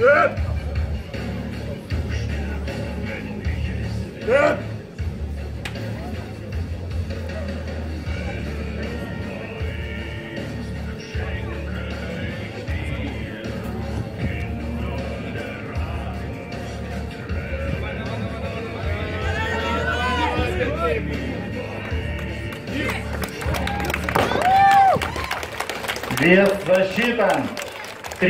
Good. Good. Без защита.